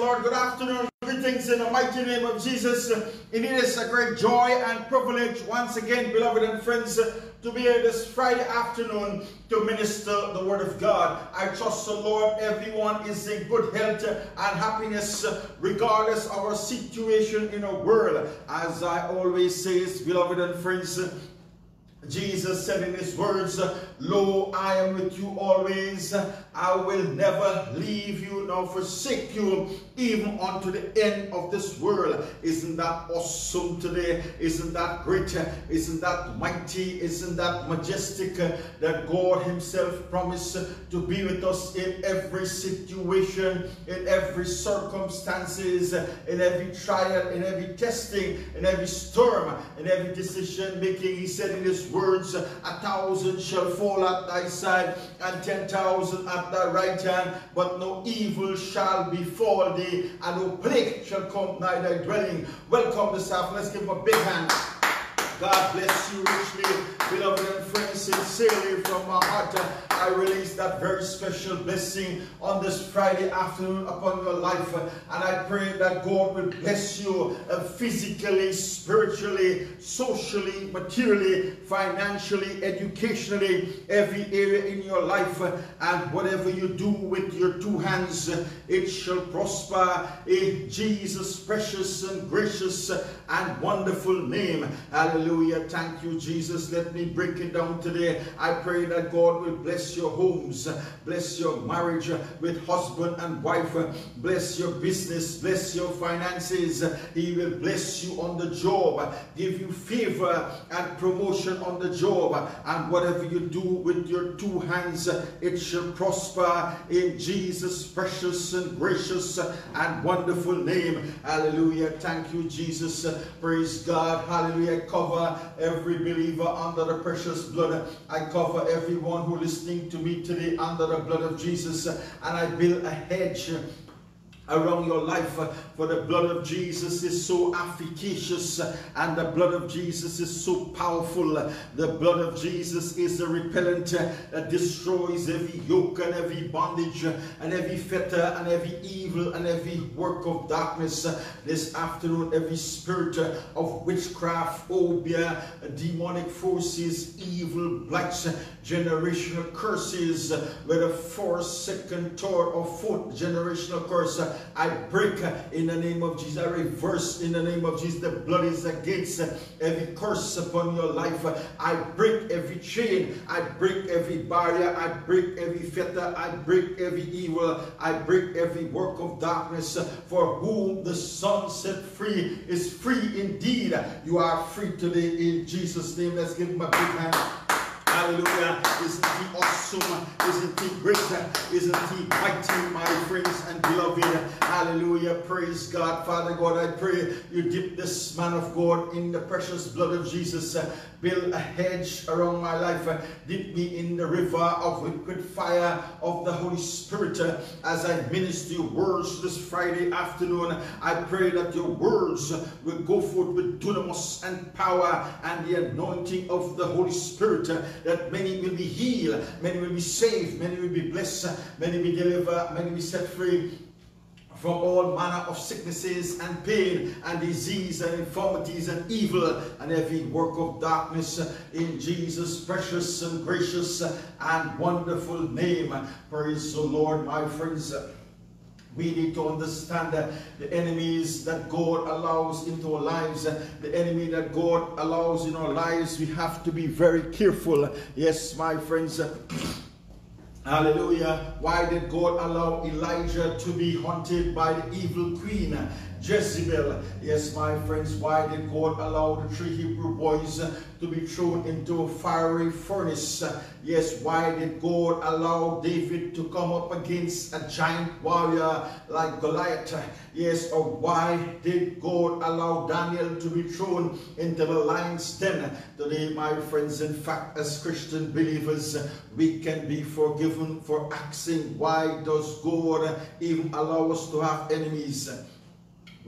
Lord. Good afternoon. Greetings in the mighty name of Jesus. It is a great joy and privilege once again, beloved and friends, to be here this Friday afternoon to minister the word of God. I trust the Lord everyone is in good health and happiness regardless of our situation in the world. As I always say, beloved and friends, Jesus said in his words, Lo, I am with you always. I will never leave you nor forsake you, even unto the end of this world. Isn't that awesome today? Isn't that great? Isn't that mighty? Isn't that majestic that God himself promised to be with us in every situation, in every circumstances, in every trial, in every testing, in every storm, in every decision making. He said in his words, a thousand shall fall at thy side and ten thousand at thy right hand, but no evil shall befall thee, and no plague shall come nigh thy dwelling. Welcome this afternoon. Let's give him a big hand. God bless you richly, beloved and friends, sincerely from my heart. I release that very special blessing on this Friday afternoon upon your life. And I pray that God will bless you uh, physically, spiritually, socially, materially, financially, educationally, every area in your life. And whatever you do with your two hands, it shall prosper in Jesus' precious and gracious and wonderful name. Hallelujah. Thank you, Jesus. Let me break it down today. I pray that God will bless your homes, bless your marriage with husband and wife, bless your business, bless your finances. He will bless you on the job, give you favor and promotion on the job, and whatever you do with your two hands, it shall prosper in Jesus' precious and gracious and wonderful name. Hallelujah. Thank you, Jesus. Praise God. Hallelujah. Cover every believer under the precious blood. I cover everyone who listening to me today under the blood of Jesus. And I build a hedge around your life uh, for the blood of Jesus is so efficacious uh, and the blood of Jesus is so powerful uh, the blood of Jesus is a repellent that destroys every yoke and every bondage and every fetter and every evil and every work of darkness this afternoon every spirit of witchcraft phobia demonic forces evil blacks generational curses whether fourth, second third or fourth generational curse I break uh, in the name of Jesus. I reverse in the name of Jesus. The blood is against uh, every curse upon your life. I break every chain. I break every barrier. I break every fetter. I break every evil. I break every work of darkness. Uh, for whom the Son set free is free indeed. You are free today in Jesus' name. Let's give him a big hand. Hallelujah. Isn't he awesome? Isn't he great? Isn't he mighty, my friends and beloved? Hallelujah. Praise God. Father God, I pray you dip this man of God in the precious blood of Jesus. Build a hedge around my life. Uh, Dip me in the river of liquid fire of the Holy Spirit uh, as I minister your words this Friday afternoon. I pray that your words will go forth with dunamis and power and the anointing of the Holy Spirit uh, that many will be healed, many will be saved, many will be blessed, many will be delivered, many will be set free from all manner of sicknesses and pain and disease and infirmities and evil and every work of darkness in Jesus' precious and gracious and wonderful name. Praise the Lord, my friends. We need to understand the enemies that God allows into our lives, the enemy that God allows in our lives, we have to be very careful. Yes, my friends. Hallelujah. Why did God allow Elijah to be hunted by the evil queen? Jezebel. Yes, my friends, why did God allow the three Hebrew boys to be thrown into a fiery furnace? Yes, why did God allow David to come up against a giant warrior like Goliath? Yes, or why did God allow Daniel to be thrown into the lion's den? Today, my friends, in fact, as Christian believers, we can be forgiven for asking, why does God even allow us to have enemies?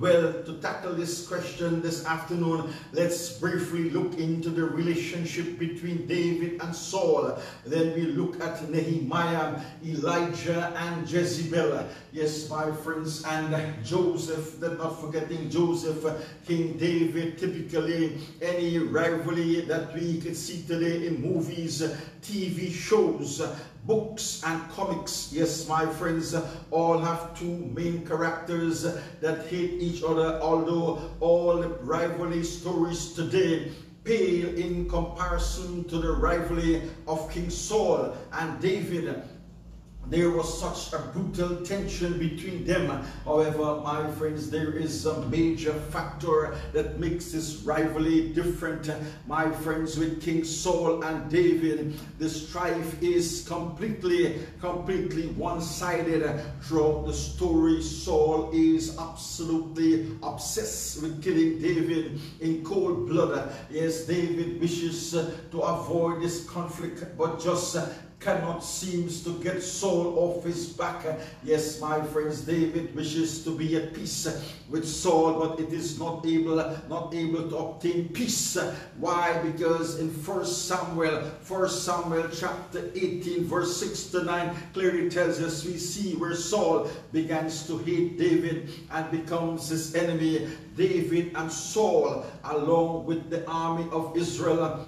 Well, to tackle this question this afternoon, let's briefly look into the relationship between David and Saul. Then we look at Nehemiah, Elijah, and Jezebel. Yes, my friends, and Joseph, not forgetting Joseph, King David, typically any rivalry that we could see today in movies, TV shows, books and comics, yes, my friends, all have two main characters that hate each other, although all the rivalry stories today pale in comparison to the rivalry of King Saul and David there was such a brutal tension between them. However, my friends, there is a major factor that makes this rivalry different. My friends, with King Saul and David, the strife is completely, completely one-sided throughout the story. Saul is absolutely obsessed with killing David in cold blood. Yes, David wishes to avoid this conflict, but just cannot seems to get Saul off his back. Yes, my friends, David wishes to be at peace with Saul, but it is not able, not able to obtain peace. Why? Because in First Samuel, First Samuel chapter 18, verse 6 to 9, clearly tells us we see where Saul begins to hate David and becomes his enemy. David and Saul, along with the army of Israel,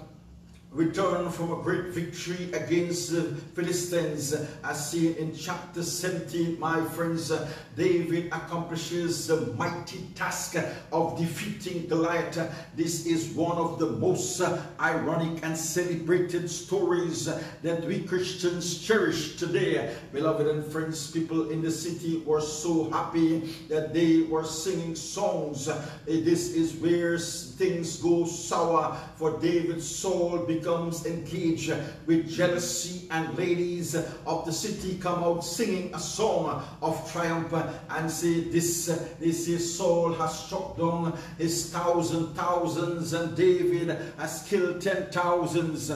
returned from a great victory against the Philistines. As seen in chapter 17, my friends, David accomplishes the mighty task of defeating Goliath. This is one of the most ironic and celebrated stories that we Christians cherish today. Beloved and friends, people in the city were so happy that they were singing songs. This is where things go sour for David Saul becomes engaged with jealousy and ladies of the city come out singing a song of triumph and say this this is Saul has struck down his thousand thousands and David has killed ten thousands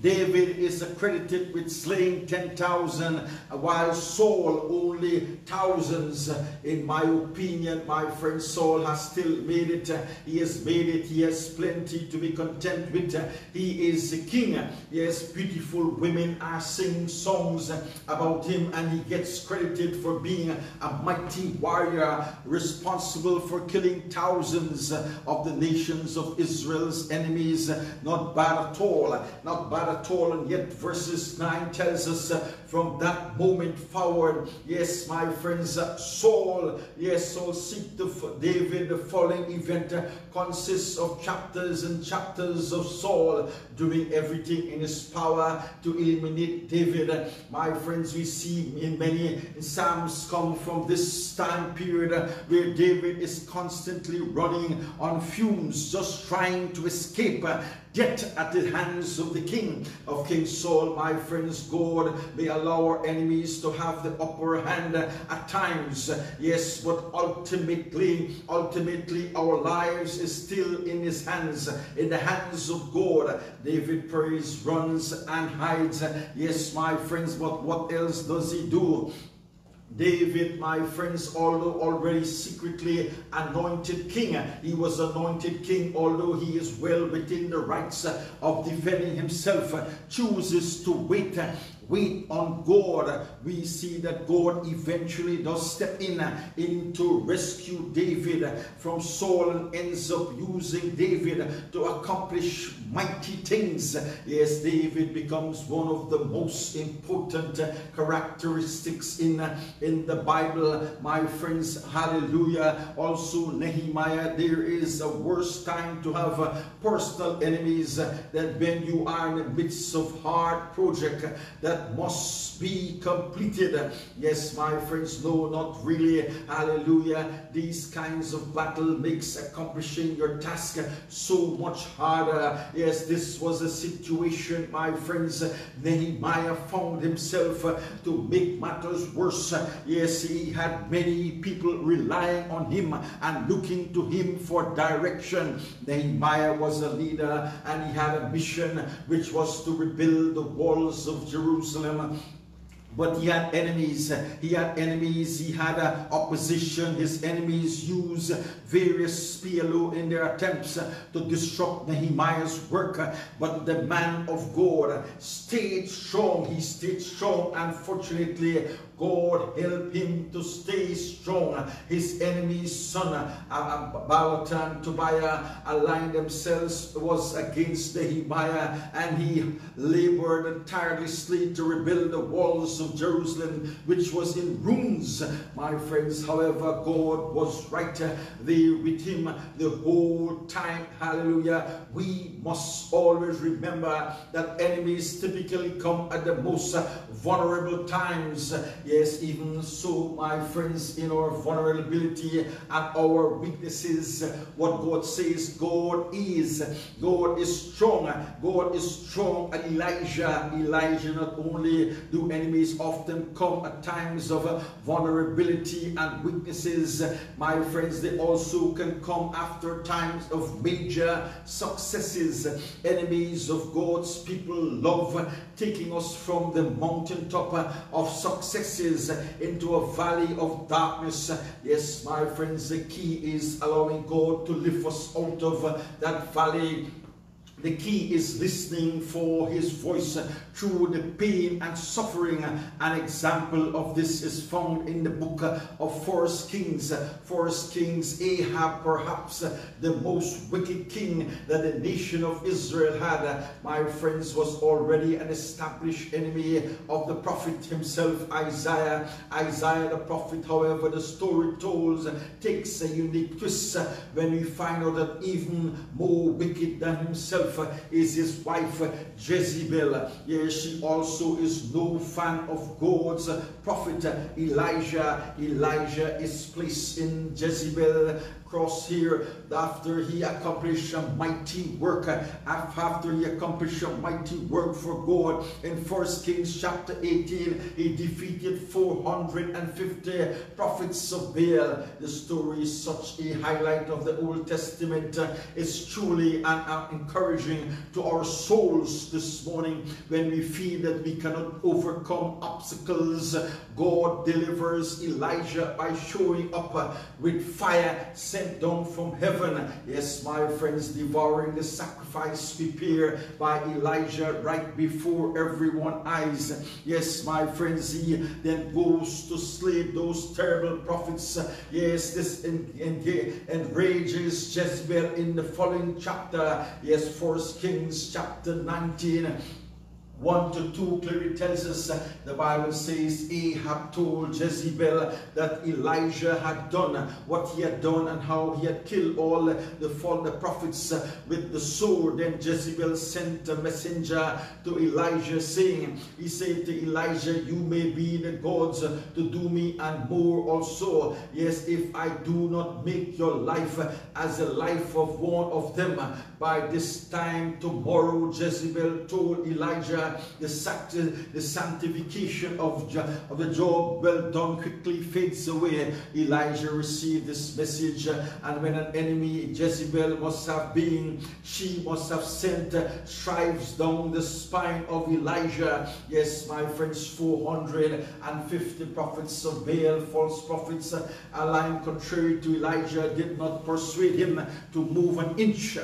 David is accredited with slaying 10,000 while Saul only thousands. In my opinion, my friend Saul has still made it. He has made it. He has plenty to be content with. He is a king. Yes, beautiful women are singing songs about him and he gets credited for being a mighty warrior responsible for killing thousands of the nations of Israel's enemies. Not bad at all. Not bad at all. And yet verses 9 tells us uh, from that moment forward, yes, my friends, uh, Saul, yes, Saul seek the David. The following event uh, consists of chapters and chapters of Saul doing everything in his power to eliminate David. My friends, we see in many Psalms come from this time period where David is constantly running on fumes, just trying to escape death at the hands of the king of King Saul. My friends, God may allow our enemies to have the upper hand at times. Yes, but ultimately, ultimately our lives is still in his hands, in the hands of God. David prays, runs and hides. Yes, my friends, but what else does he do? David, my friends, although already secretly anointed king, he was anointed king, although he is well within the rights of defending himself, chooses to wait wait on God, we see that God eventually does step in into rescue David from Saul and ends up using David to accomplish mighty things. Yes, David becomes one of the most important characteristics in, in the Bible. My friends, hallelujah. Also, Nehemiah, there is a worse time to have personal enemies than when you are in the midst of hard project that must be completed. Yes, my friends, no, not really. Hallelujah. These kinds of battle makes accomplishing your task so much harder. Yes, this was a situation, my friends, Nehemiah found himself to make matters worse. Yes, he had many people relying on him and looking to him for direction. Nehemiah was a leader and he had a mission which was to rebuild the walls of Jerusalem but he had enemies. He had enemies. He had uh, opposition. His enemies used various spearlow in their attempts to disrupt Nehemiah's work. But the man of God stayed strong. He stayed strong. Unfortunately, God help him to stay strong. His enemies, son, uh, Balak and Tobiah, aligned themselves was against Nehemiah, and he labored tirelessly to rebuild the walls of Jerusalem, which was in ruins. My friends, however, God was right there with him the whole time. Hallelujah. We must always remember that enemies typically come at the most vulnerable times. Yes, even so, my friends, in our vulnerability and our weaknesses, what God says, God is. God is strong. God is strong. Elijah, Elijah, not only do enemies often come at times of vulnerability and weaknesses, my friends, they also can come after times of major successes. Enemies of God's people love taking us from the mountaintop of into a valley of darkness. Yes, my friends, the key is allowing God to lift us out of that valley the key is listening for his voice through the pain and suffering. An example of this is found in the book of First Kings. First Kings, Ahab, perhaps the most wicked king that the nation of Israel had, my friends, was already an established enemy of the prophet himself, Isaiah. Isaiah the prophet, however, the story told takes a unique twist when we find out that even more wicked than himself is his wife Jezebel. Yes, she also is no fan of God's prophet Elijah. Elijah is placed in Jezebel cross here after he accomplished a mighty work after he accomplished a mighty work for God. In first Kings chapter 18 he defeated 450 prophets of Baal. The story is such a highlight of the Old Testament. It's truly an, encouraging to our souls this morning when we feel that we cannot overcome obstacles. God delivers Elijah by showing up with fire sent down from heaven. Yes, my friends, devouring the sacrifice prepared by Elijah right before everyone's eyes. Yes, my friends, he then goes to slay those terrible prophets. Yes, this enrages Jezebel in the following chapter. Yes, First Kings chapter 19 1 to 2 clearly tells us uh, the Bible says Ahab told Jezebel that Elijah had done what he had done and how he had killed all the fallen prophets uh, with the sword. Then Jezebel sent a messenger to Elijah saying, He said to Elijah, You may be the gods to do me and more also. Yes, if I do not make your life as the life of one of them. By this time tomorrow, Jezebel told Elijah the, the sanctification of, of the job well done quickly fades away. Elijah received this message, uh, and when an enemy, Jezebel, must have been, she must have sent uh, stripes down the spine of Elijah. Yes, my friends, 450 prophets of Baal, false prophets, uh, aligned contrary to Elijah, did not persuade him to move an inch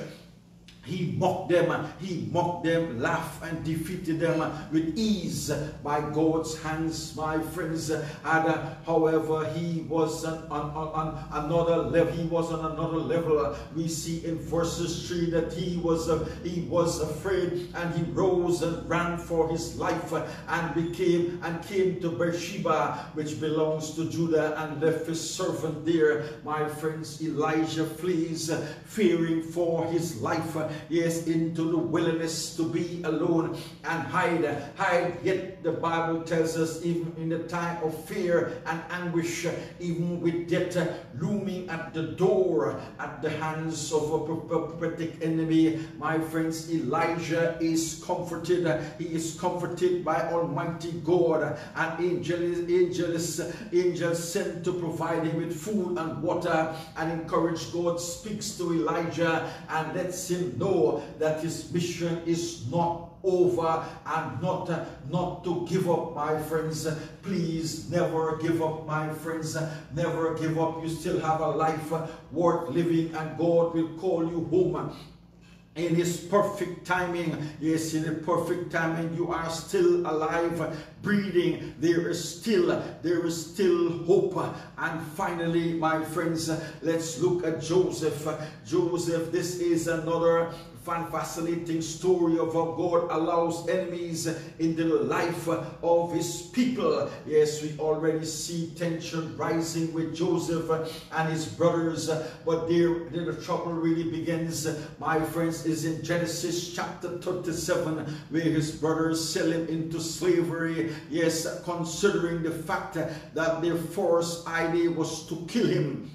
he mocked them, he mocked them, laughed and defeated them with ease by God's hands, my friends. And uh, however, he was on, on, on, another level, he was on another level. We see in verses 3 that he was uh, he was afraid and he rose and ran for his life and became and came to Beersheba, which belongs to Judah, and left his servant there. My friends, Elijah flees, fearing for his life yes, into the wilderness to be alone and hide. Hide, yet the Bible tells us even in the time of fear and anguish, even with death looming at the door at the hands of a prophetic enemy, my friends, Elijah is comforted. He is comforted by Almighty God. An angel is, angel is, sent to provide him with food and water and encourage God speaks to Elijah and lets him know that his mission is not over and not, uh, not to give up, my friends. Please never give up, my friends. Never give up. You still have a life worth living and God will call you home in his perfect timing. Yes, in the perfect timing, you are still alive, breathing. There is still, there is still hope. And finally, my friends, let's look at Joseph. Joseph, this is another fascinating story of how God allows enemies in the life of his people. Yes, we already see tension rising with Joseph and his brothers, but there, there the trouble really begins, my friends, is in Genesis chapter 37, where his brothers sell him into slavery. Yes, considering the fact that their first idea was to kill him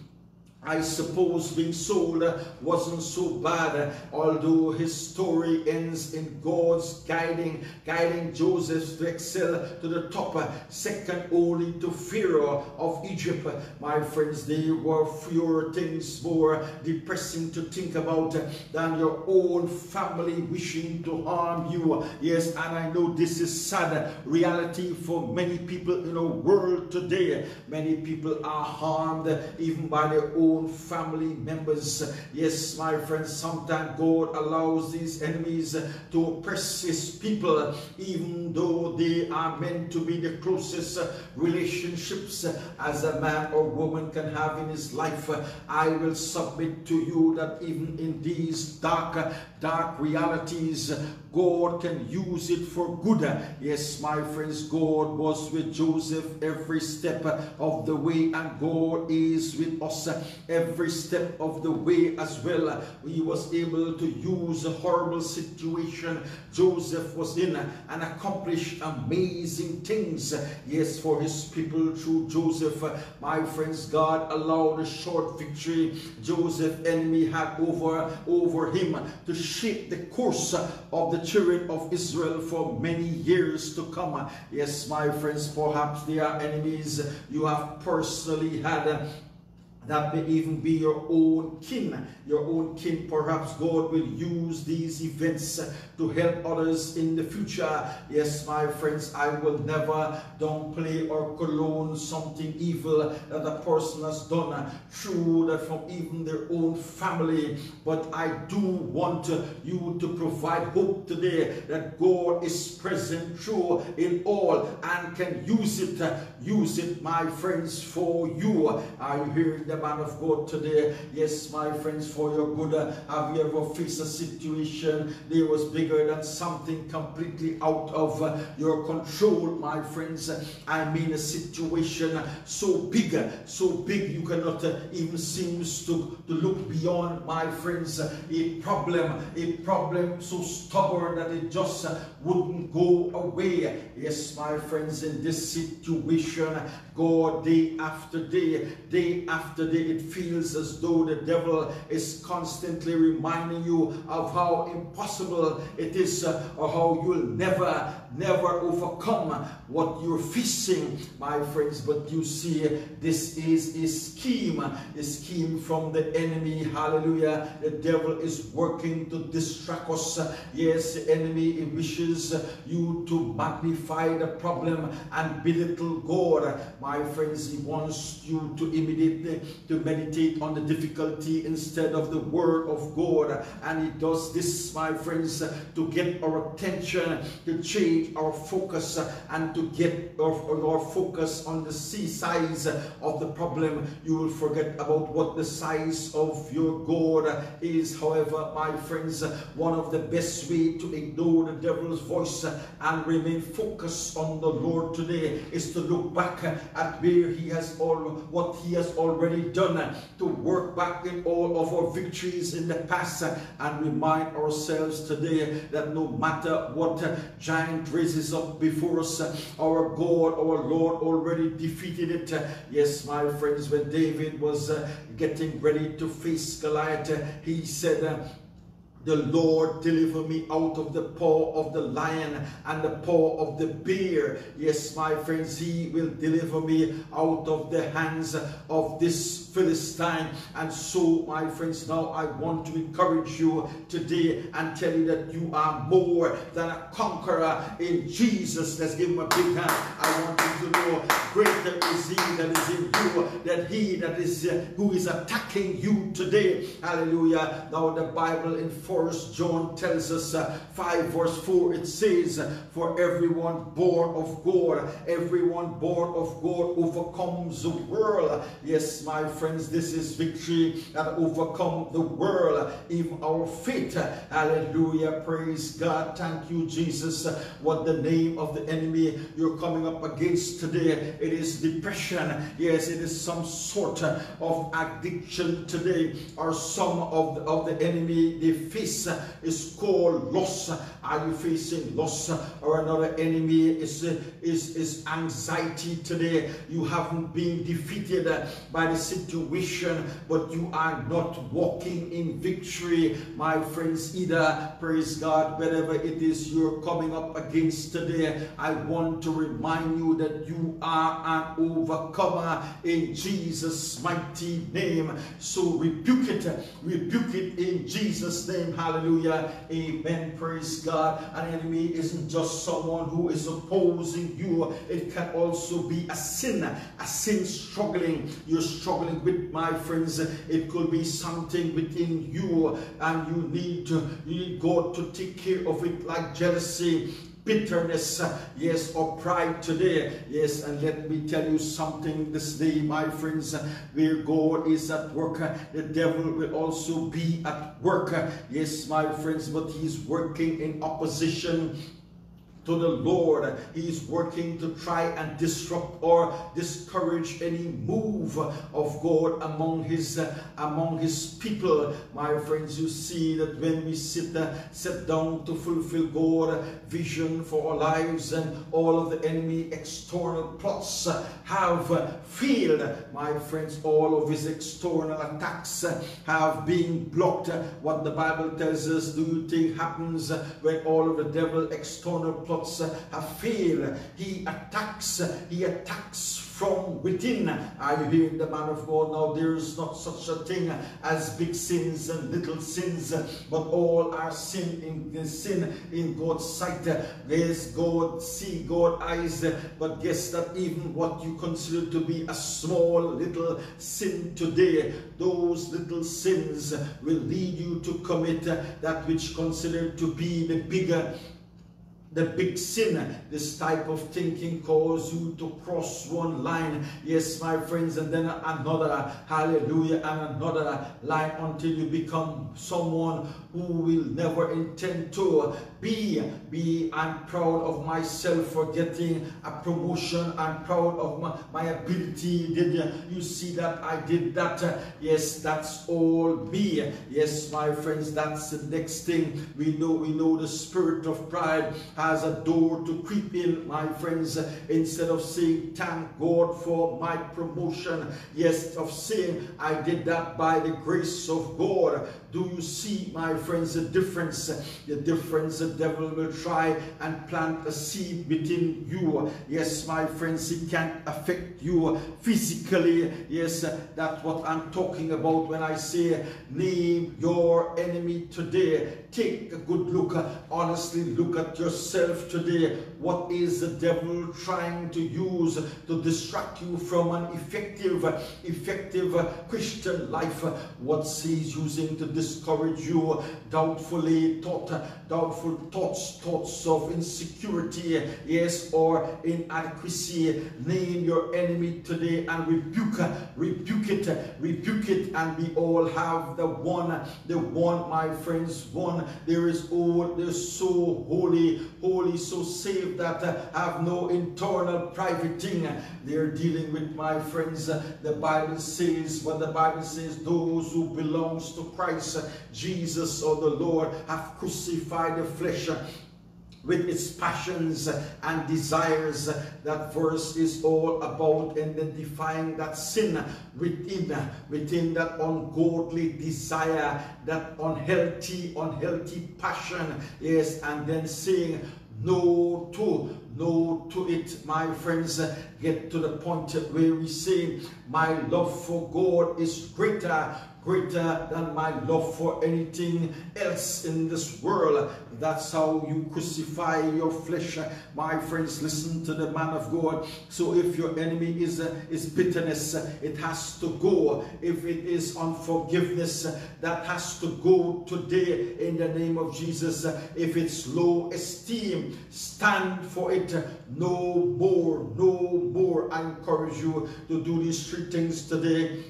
I suppose being sold wasn't so bad, although his story ends in God's guiding, guiding Joseph to excel to the top, second only to Pharaoh of Egypt. My friends, there were fewer things more depressing to think about than your own family wishing to harm you. Yes, and I know this is sad reality for many people in the world today. Many people are harmed even by their own own family members. Yes, my friends, sometimes God allows these enemies to oppress his people, even though they are meant to be the closest relationships as a man or woman can have in his life. I will submit to you that even in these dark, dark realities, God can use it for good. Yes, my friends, God was with Joseph every step of the way and God is with us every step of the way as well. He was able to use a horrible situation Joseph was in and accomplish amazing things. Yes, for his people through Joseph. My friends, God allowed a short victory Joseph enemy had over, over him to shape the course of the children of Israel for many years to come. Yes, my friends, perhaps they are enemies you have personally had that may even be your own kin. Your own kin, perhaps God will use these events to help others in the future. Yes, my friends, I will never downplay or cologne something evil that a person has done true that from even their own family. But I do want you to provide hope today that God is present true in all and can use it, use it, my friends, for you. Are you hearing the man of God today. Yes, my friends, for your good. Have you ever faced a situation that was bigger than something completely out of uh, your control, my friends? I mean a situation so big, so big you cannot uh, even seems to, to look beyond, my friends. A problem, a problem so stubborn that it just uh, wouldn't go away. Yes, my friends, in this situation, God, day after day, day after day, it feels as though the devil is constantly reminding you of how impossible it is uh, or how you'll never, never overcome what you're facing, my friends. But you see, this is a scheme, a scheme from the enemy. Hallelujah. The devil is working to distract us. Yes, the enemy wishes you to magnify the problem and belittle God. My friends, he wants you to immediately to meditate on the difficulty instead of the word of God. And he does this, my friends, to get our attention, to change our focus, and to get our, our focus on the sea size of the problem. You will forget about what the size of your God is. However, my friends, one of the best way to ignore the devil's voice and remain focused on the Lord today is to look back at where he has all what he has already done to work back in all of our victories in the past and remind ourselves today that no matter what giant raises up before us our God our Lord already defeated it yes my friends when David was uh, getting ready to face Goliath he said uh, the Lord deliver me out of the paw of the lion and the paw of the bear. Yes, my friends, he will deliver me out of the hands of this Philistine. And so, my friends, now I want to encourage you today and tell you that you are more than a conqueror in Jesus. Let's give him a big hand. I want you to know greater is he that is in you than he that is uh, who is attacking you today. Hallelujah. Now the Bible in First John tells us uh, 5 verse 4 it says for everyone born of God everyone born of God overcomes the world. Yes, my friends, this is victory that overcome the world, in our faith. Hallelujah. Praise God. Thank you, Jesus. What the name of the enemy you're coming up against today. It is depression. Yes, it is some sort of addiction today, or some of the, of the enemy they face is called loss. Are you facing loss or another enemy is, is, is anxiety today? You haven't been defeated by the situation, but you are not walking in victory, my friends, either. Praise God, whatever it is you're coming up against today, I want to remind you that you are an overcomer in Jesus' mighty name. So rebuke it, rebuke it in Jesus' name. Hallelujah. Amen. Praise God. An enemy isn't just someone who is opposing you, it can also be a sin, a sin struggling. You're struggling with, my friends. It could be something within you, and you need to you need God to take care of it, like jealousy, bitterness, yes, or pride today. Yes, and let me tell you something this day, my friends, where God is at work, the devil will also be at work. Yes, my friends, but he's working in opposition to the Lord. He's working to try and disrupt or discourage any move of God among his among his people. My friends, you see that when we sit uh, sit down to fulfill God's vision for our lives and all of the enemy external plots have failed. My friends, all of his external attacks have been blocked. What the Bible tells us, do you think happens when all of the devil external plots Uh, have failed? He attacks, uh, he attacks from within. Are you hearing the man of God? Now there is not such a thing as big sins and little sins, uh, but all are sin in sin in God's sight. There's God see God eyes, but guess that even what you consider to be a small little sin today, those little sins will lead you to commit that which considered to be the bigger the big sin. This type of thinking cause you to cross one line. Yes, my friends, and then another. Hallelujah. And another line until you become someone who will never intend to be. Be, I'm proud of myself for getting a promotion. I'm proud of my, my ability. Did you, see that I did that? Yes, that's all me. Yes, my friends, that's the next thing. We know, we know the spirit of pride has a door to creep in, my friends, instead of saying, thank God for my promotion. Yes, of saying, I did that by the grace of God. Do you see, my friends, the difference? The difference the devil will try and plant a seed within you. Yes, my friends, it can't affect you physically. Yes, that's what I'm talking about when I say name your enemy today. Take a good look, honestly look at yourself today. What is the devil trying to use to distract you from an effective, effective Christian life? What's he using to discourage you? Doubtfully thought, doubtful thoughts, thoughts of insecurity, yes, or inadequacy. Name your enemy today and rebuke, rebuke it, rebuke it, and we all have the one, the one, my friends, one. There is all, they're so holy, holy, so saved that have no internal private thing. They're dealing with my friends. The Bible says, when the Bible says, those who belongs to Christ, Jesus or the Lord have crucified the flesh with its passions and desires. That verse is all about identifying that sin within, within that ungodly desire, that unhealthy, unhealthy passion. Yes, and then saying no to no to it my friends get to the point where we say my love for god is greater greater than my love for anything else in this world. That's how you crucify your flesh. My friends, listen to the man of God. So if your enemy is, is bitterness, it has to go. If it is unforgiveness, that has to go today in the name of Jesus. If it's low esteem, stand for it. No more, no more. I encourage you to do these three things today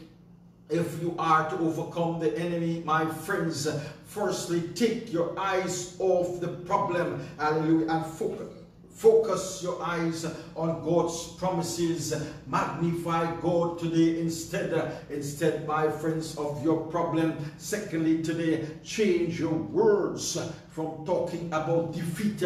if you are to overcome the enemy, my friends, firstly, take your eyes off the problem, hallelujah, and focus. Focus your eyes on God's promises. Magnify God today instead, instead, my friends, of your problem. Secondly, today, change your words from talking about defeat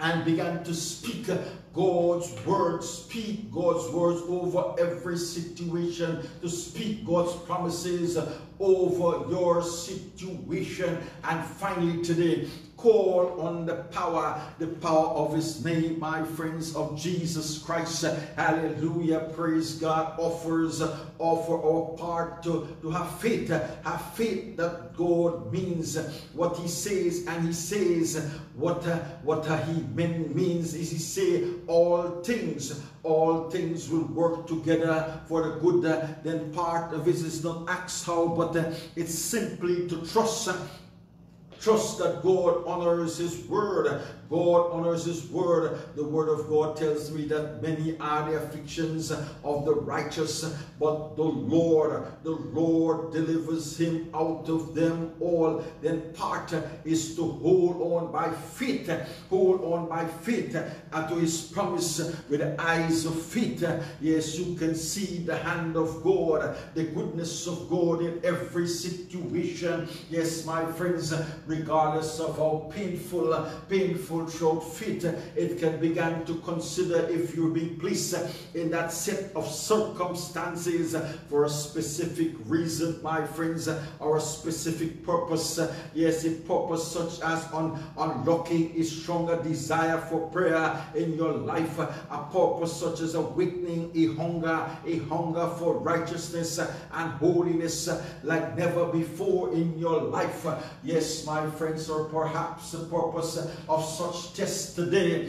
and began to speak God's word, speak God's words over every situation, to speak God's promises over your situation. And finally today, call on the power, the power of his name, my friends, of Jesus Christ. Hallelujah. Praise God. Offers, offer our part to, to have faith. Have faith that God means what he says and he says what, what he means is he say all things, all things will work together for the good. Then part of it is not acts how, but it's simply to trust Trust that God honors his word. God honors his word. The word of God tells me that many are the afflictions of the righteous, but the Lord, the Lord delivers him out of them all. Then part is to hold on by faith, hold on by faith and to his promise with eyes of faith. Yes, you can see the hand of God, the goodness of God in every situation. Yes, my friends, regardless of how painful, painful fit, it can begin to consider if you're being placed in that set of circumstances for a specific reason, my friends, or a specific purpose. Yes, a purpose such as on unlocking a stronger desire for prayer in your life, a purpose such as awakening a hunger, a hunger for righteousness and holiness like never before in your life. Yes, my friends, or perhaps the purpose of tests today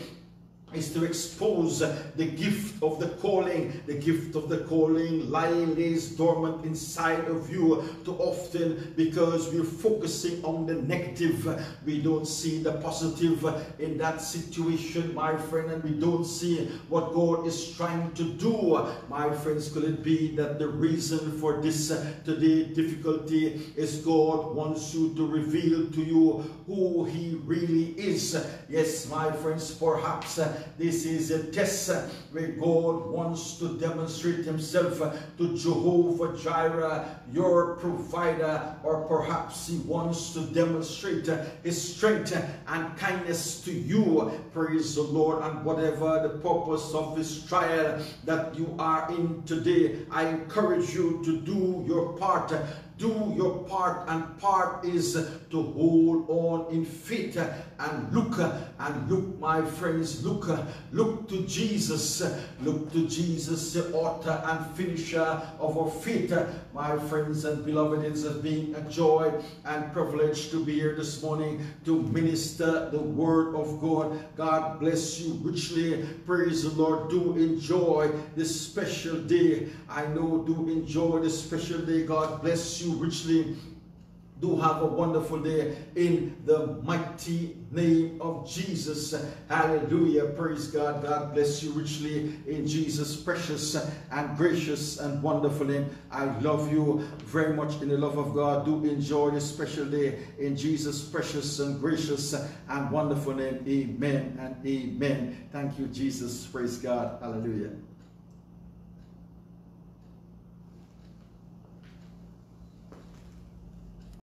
is to expose the gift of the calling. The gift of the calling lying lays dormant inside of you too often because we're focusing on the negative. We don't see the positive in that situation, my friend, and we don't see what God is trying to do. My friends, could it be that the reason for this uh, today difficulty is God wants you to reveal to you who he really is. Yes, my friends, perhaps uh, this is a test where God wants to demonstrate himself to Jehovah Jireh, your provider, or perhaps he wants to demonstrate his strength and kindness to you. Praise the Lord. And whatever the purpose of this trial that you are in today, I encourage you to do your part do your part and part is to hold on in faith and look and look my friends look look to Jesus look to Jesus the author and finisher of our faith. My friends and beloved it has been a joy and privilege to be here this morning to minister the word of God. God bless you richly. Praise the Lord. Do enjoy this special day. I know do enjoy this special day. God bless you richly. Do have a wonderful day in the mighty name of Jesus. Hallelujah. Praise God. God bless you richly in Jesus' precious and gracious and wonderful name. I love you very much in the love of God. Do enjoy this special day in Jesus' precious and gracious and wonderful name. Amen and amen. Thank you, Jesus. Praise God. Hallelujah.